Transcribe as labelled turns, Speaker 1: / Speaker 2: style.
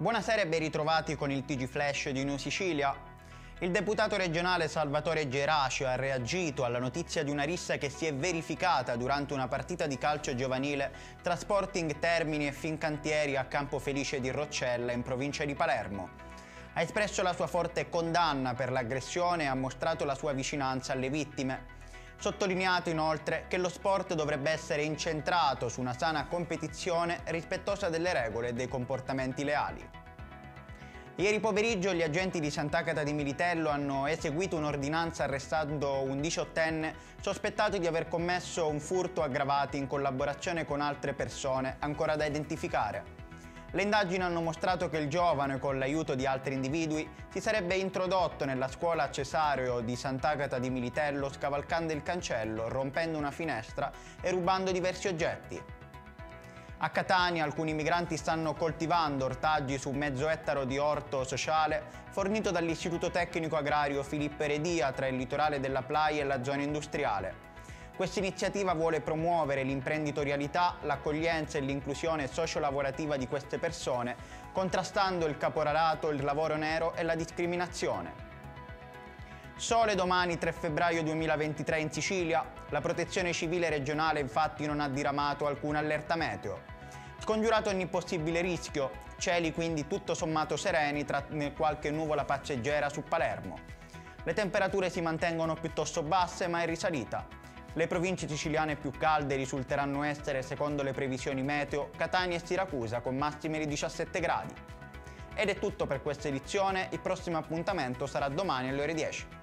Speaker 1: Buonasera e ben ritrovati con il TG Flash di New Sicilia. Il deputato regionale Salvatore Geracio ha reagito alla notizia di una rissa che si è verificata durante una partita di calcio giovanile tra Sporting Termini e Fincantieri a Campo Felice di Roccella in provincia di Palermo. Ha espresso la sua forte condanna per l'aggressione e ha mostrato la sua vicinanza alle vittime sottolineato inoltre che lo sport dovrebbe essere incentrato su una sana competizione rispettosa delle regole e dei comportamenti leali. Ieri pomeriggio gli agenti di Sant'Agata di Militello hanno eseguito un'ordinanza arrestando un diciottenne sospettato di aver commesso un furto aggravato in collaborazione con altre persone ancora da identificare. Le indagini hanno mostrato che il giovane, con l'aiuto di altri individui, si sarebbe introdotto nella scuola Cesareo di Sant'Agata di Militello scavalcando il cancello, rompendo una finestra e rubando diversi oggetti. A Catania alcuni migranti stanno coltivando ortaggi su mezzo ettaro di orto sociale fornito dall'Istituto Tecnico Agrario Filippo Eredia tra il litorale della Playa e la zona industriale. Questa iniziativa vuole promuovere l'imprenditorialità, l'accoglienza e l'inclusione sociolavorativa di queste persone, contrastando il caporalato, il lavoro nero e la discriminazione. Sole domani 3 febbraio 2023 in Sicilia, la protezione civile regionale infatti non ha diramato alcun allerta meteo. Scongiurato ogni possibile rischio, cieli quindi tutto sommato sereni tranne qualche nuvola passeggera su Palermo. Le temperature si mantengono piuttosto basse ma in risalita. Le province siciliane più calde risulteranno essere, secondo le previsioni meteo, Catania e Siracusa con massime di 17 gradi. Ed è tutto per questa edizione, il prossimo appuntamento sarà domani alle ore 10.